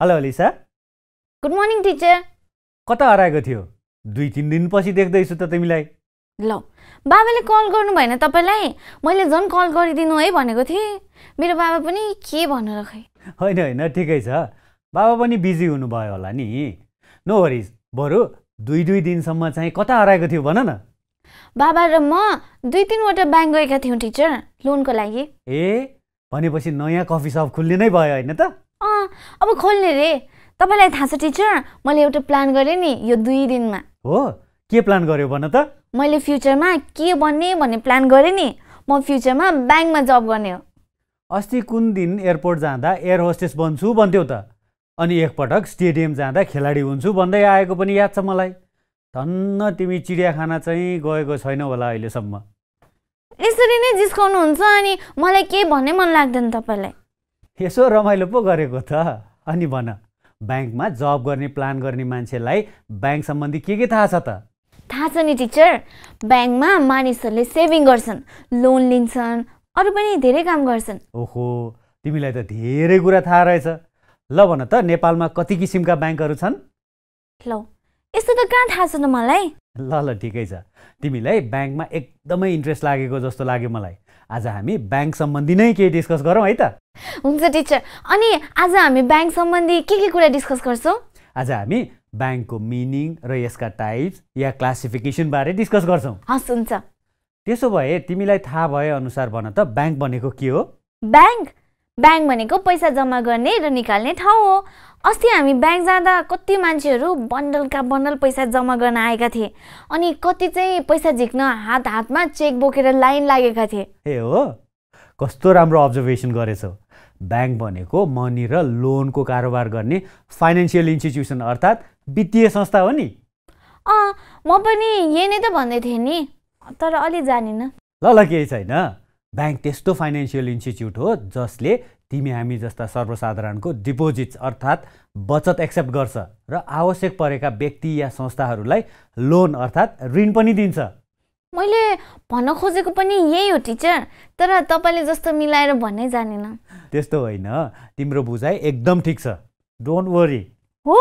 Hello Alisa. Good morning teacher कता हराएको थियो? दुई तिन दिनपछि देख्दैछु त तिमीलाई। ल बाबाले कल गर्नु भएन तपाईँलाई? मैले झन् कल गरिदिनु है भनेको थिएँ। मेरो बाबा पनि के भनेर खै? होइन होइन ठिकै छ। बाबा पनि बिजी हुनुभयो होला नि। नो वरिज बरु दुई दुई दिनसम्म चाहिँ कता हराएको थियो भन न। बाबा र म दुई तिनवटा ब्याङ्क गएका थियौँ टिचर लोनको लागि। ए भनेपछि नयाँ कफी सप खुल्ने नै भयो होइन त? अँ अब खोल्ने रे। तपाईँलाई थाहा छ टिचर मैले एउटा प्लान गरेँ नि यो दुई दिनमा। हो? के प्लान गर्यो भन त? मैले फ्युचरमा के बन्ने भन्ने प्लान गरेँ नि म फ्युचरमा ब्याङ्कमा जब गर्ने हो। अस्ति कुन दिन एयरपोर्ट जाँदा एयर होस्टेस बन्छु भन्थ्यौ त? अनि एकपटक स्टेडियम जाँदा खेलाडी हुन्छु भन्दै आएको पनि याद छ मलाई। धन्न तिमी चिडियाखाना चाहिँ गएको छैनौ होला अहिलेसम्म। यसरी नै जिस्काउनुहुन्छ अनि मलाई के भन्ने मन लाग्दैन तपाईँलाई। यसो रमाइलो पो गरेको त। अनि भन ब्याङ्कमा जब गर्ने प्लान गर्ने मान्छेलाई ब्याङ्क सम्बन्धी के के थाहा छ त? थाहा छ नि टिचर ब्याङ्कमा मानिसहरूले सेभिङ गर्छन् लोन लिन्छन् अरू पनि धेरै काम गर्छन्। ओहो तिमीलाई त धेरै कुरा थाहा रहेछ। ल भन त नेपालमा कति किसिमका ब्याङ्कहरू छन्? ल यस्तो त कहाँ थाहा छ त मलाई? ल ल ठिकै छ। तिमीलाई ब्याङ्कमा एकदमै इन्ट्रेस्ट लागेको जस्तो लाग्यो मलाई। आज हामी ब्याङ्क सम्बन्धी नै केही डिस्कस गरौँ है त? हुन्छ टिचर अनि आज हामी ब्याङ्क सम्बन्धी के के कुरा डिस्कस गर्छौँ? आज हामी ब्याङ्कको मिनिङ र यसका टाइप्स या क्लासिफिकेसनबारे डिस्कस गर्छौँ। हस् हुन्छ। त्यसो भए तिमीलाई थाहा भए अनुसार भन त ब्याङ्क भनेको के हो? ब्याङ्क ब्याङ्क भनेको पैसा जम्मा गर्ने र निकाल्ने ठाउँ हो। अस्ति हामी ब्याङ्क जाँदा कति मान्छेहरू बन्डलका बन्डल पैसा जम्मा गर्न आएका थिए अनि कति चाहिँ पैसा झिक्न हात हातमा चेक बोकेर लाइन लागेका थिए। ए हो कस्तो राम्रो अब्जर्भेसन गरेछौ। ब्याङ्क भनेको मनी र लोनको कारोबार गर्ने फाइनेन्सियल इन्स्टिट्युसन अर्थात् वित्तीय संस्था हो नि। अँ म पनि यही नै त भन्दै थिएँ नि तर अलि जानिनँ। ल ल केही छैन। ब्याङ्क त्यस्तो फाइनेन्सियल इन्स्टिच्युट हो जसले तिमी हामी जस्ता सर्वसाधारणको डिपोजिट्स अर्थात् बचत एक्सेप्ट गर्छ र आवश्यक परेका व्यक्ति या संस्थाहरूलाई लोन अर्थात् ऋण पनि दिन्छ। मैले भन्न खोजेको पनि यही हो टिचर। तर तपाईँले जस्तो मिलाएर भन्नै जानेन। त्यस्तो होइन। तिम्रो बुझाइ एकदम ठिक छ। डोन्ट वरी हो?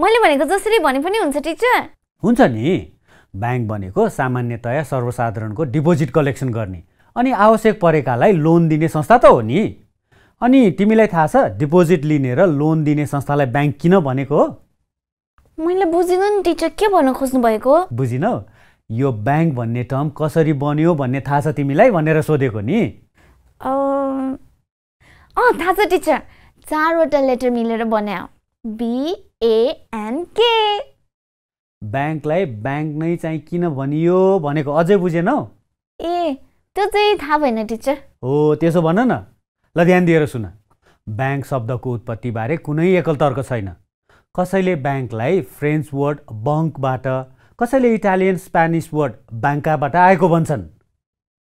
मैले भनेको जसरी भने पनि हुन्छ टिचर। हुन्छ नि। ब्याङ्क भनेको सामान्यतया सर्वसाधारणको डिपोजिट कलेक्सन गर्ने। अनि आवश्यक परेकालाई लोन दिने संस्था त हो नि। अनि तिमीलाई थाहा छ डिपोजिट लिने र लोन दिने संस्थालाई ब्याङ्क किन भनेको हो? मैले बुझिनँ नि टिचर के भन्न खोज्नु भएको? बुझिनौ। यो ब्याङ्क भन्ने टर्म कसरी बन्यो भन्ने थाहा छ तिमीलाई भनेर सोधेको नि। अँ अँ, थाहा छ टिचर चारवटा लेटर मिलेर बने हो बिएनके ब्याङ्कलाई ब्याङ्क नै चाहिँ किन भनियो भनेको अझै बुझेनौ? ए त्यो चाहिँ थाहा भएन टिचर। हो त्यसो भन न। ल ध्यान दिएर सुन। ब्याङ्क शब्दको उत्पत्तिबारे कुनै एकल तर्क छैन। कसैले ब्याङ्कलाई फ्रेन्च वर्ड बङ्कबाट कसैले इटालियन स्पेनिस वर्ड ब्याङ्काबाट आएको भन्छन्।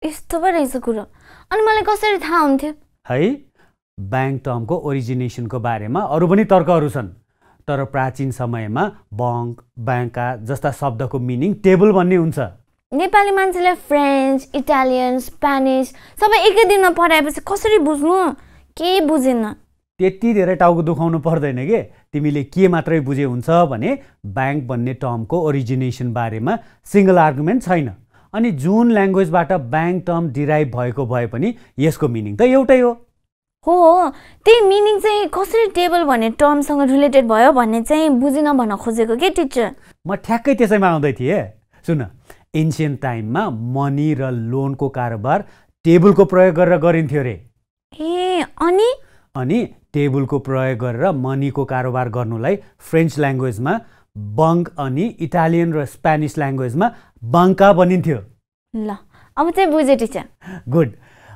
यस्तो पो रहेछ कुरो। अनि मलाई कसरी थाहा हुन्थ्यो? है ब्याङ्क टर्मको ओरिजिनेसनको बारेमा अरू पनि तर्कहरू छन्। तर प्राचीन समयमा बङ्क ब्याङ्का जस्ता शब्दको मिनिङ टेबल भन्ने हुन्छ। नेपाली मान्छेलाई फ्रेन्च इटालियन स्पेनिस सबै एकै दिनमा पढाएपछि कसरी बुझ्नु? केही बुझेन। त्यति धेरै टाउको दुखाउनु पर्दैन के? तिमीले के मात्रै बुझे हुन्छ भने ब्याङ्क भन्ने टर्मको ओरिजिनेसन बारेमा सिङ्गल आर्गुमेन्ट छैन। अनि जुन ल्याङ्ग्वेजबाट ब्याङ्क टर्म डिराइभ भएको भए पनि यसको मिनिङ त एउटै हो। हो त्यही मिनिङ चाहिँ कसरी टेबल भन्ने टर्मसँग रिलेटेड भयो भन्ने चाहिँ बुझिन भन्न खोजेको के टिचर? म ठ्याक्कै त्यसैमा आउँदै थिएँ। सुन एन्सियन्ट टाइममा मनी र लोनको कारोबार टेबलको प्रयोग गरेर गरिन्थ्यो रे। ए अनि? अनि टेबलको प्रयोग गरेर मनीको कारोबार गर्नुलाई फ्रेन्च ल्याङ्ग्वेजमा बङ्क अनि इटालियन र स्पेनिस ल्याङ्ग्वेजमा बङ्का भनिन्थ्यो। ल अब चाहिँ बुझेँ टिचर। गुड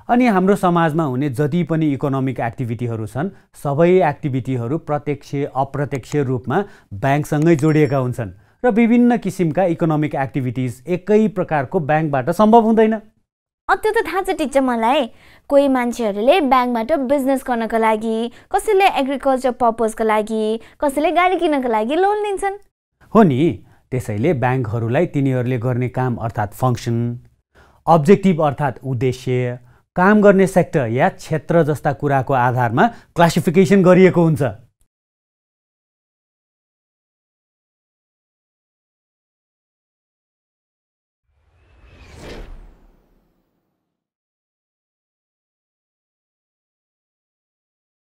अनि हाम्रो समाजमा हुने जति पनि इकोनोमिक एक्टिभिटीहरू छन् सबै एक्टिभिटीहरू प्रत्यक्ष अप्रत्यक्ष रूपमा ब्याङ्कसँगै जोडिएका हुन्छन्। र विभिन्न किसिमका इकोनोमिक एक्टिभिटिज एकै प्रकारको ब्याङ्कबाट सम्भव हुँदैन। अँ त्यो त थाहा छ टिचर मलाई। कोही मान्छेहरूले ब्याङ्कबाट बिजनेस गर्नको लागि कसैले एग्रिकल्चर पर्पजको लागि कसैले गाडी किन्नको लागि लोन लिन्छन्। हो नि त्यसैले ब्याङ्कहरूलाई तिनीहरूले गर्ने काम अर्थात् फङ्सन अब्जेक्टिभ अर्थात् उद्देश्य काम गर्ने सेक्टर या क्षेत्र जस्ता कुराको आधारमा क्लासिफिकेसन गरिएको हुन्छ।